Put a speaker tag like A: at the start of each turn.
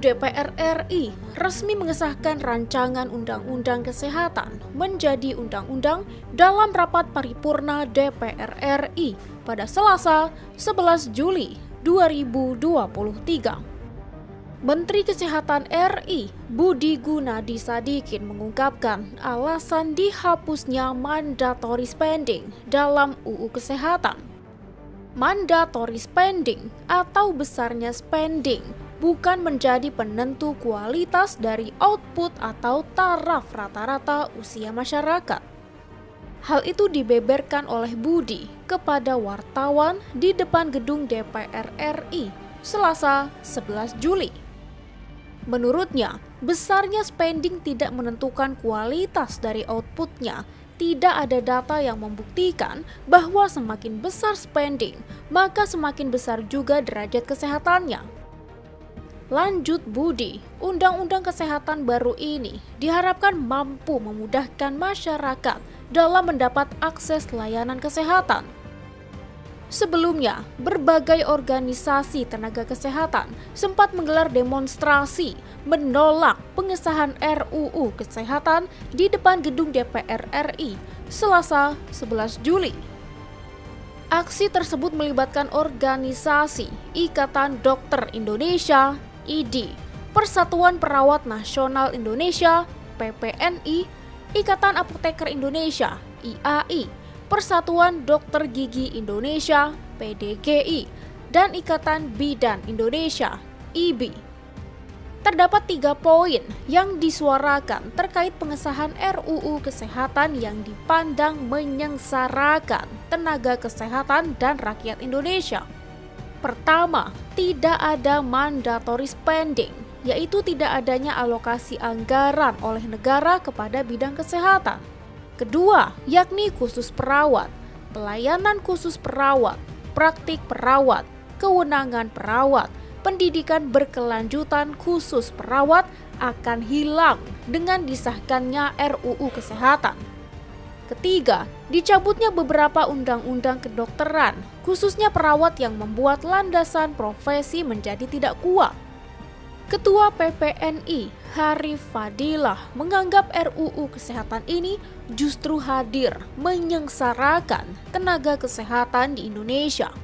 A: DPR RI resmi mengesahkan rancangan Undang-Undang Kesehatan menjadi undang-undang dalam rapat paripurna DPR RI pada Selasa 11 Juli 2023. Menteri Kesehatan RI Budi Gunadi Sadikin mengungkapkan alasan dihapusnya mandatory spending dalam UU Kesehatan. Mandatory spending atau besarnya spending bukan menjadi penentu kualitas dari output atau taraf rata-rata usia masyarakat. Hal itu dibeberkan oleh Budi kepada wartawan di depan gedung DPR RI Selasa 11 Juli. Menurutnya, besarnya spending tidak menentukan kualitas dari outputnya. Tidak ada data yang membuktikan bahwa semakin besar spending, maka semakin besar juga derajat kesehatannya. Lanjut Budi, Undang-Undang Kesehatan baru ini diharapkan mampu memudahkan masyarakat dalam mendapat akses layanan kesehatan. Sebelumnya, berbagai organisasi tenaga kesehatan sempat menggelar demonstrasi menolak pengesahan RUU Kesehatan di depan gedung DPR RI Selasa 11 Juli. Aksi tersebut melibatkan organisasi Ikatan Dokter Indonesia, ID, Persatuan Perawat Nasional Indonesia, PPNI, Ikatan Apoteker Indonesia, IAI, Persatuan Dokter Gigi Indonesia, PDGI, dan Ikatan Bidan Indonesia, IBI. Terdapat tiga poin yang disuarakan terkait pengesahan RUU Kesehatan yang dipandang menyengsarakan tenaga kesehatan dan rakyat Indonesia. Pertama, tidak ada mandatory spending, yaitu tidak adanya alokasi anggaran oleh negara kepada bidang kesehatan. Kedua, yakni khusus perawat, pelayanan khusus perawat, praktik perawat, kewenangan perawat, pendidikan berkelanjutan khusus perawat akan hilang dengan disahkannya RUU Kesehatan. Ketiga, dicabutnya beberapa undang-undang kedokteran, khususnya perawat yang membuat landasan profesi menjadi tidak kuat. Ketua PPNI Harif Fadilah menganggap RUU Kesehatan ini justru hadir menyengsarakan tenaga kesehatan di Indonesia.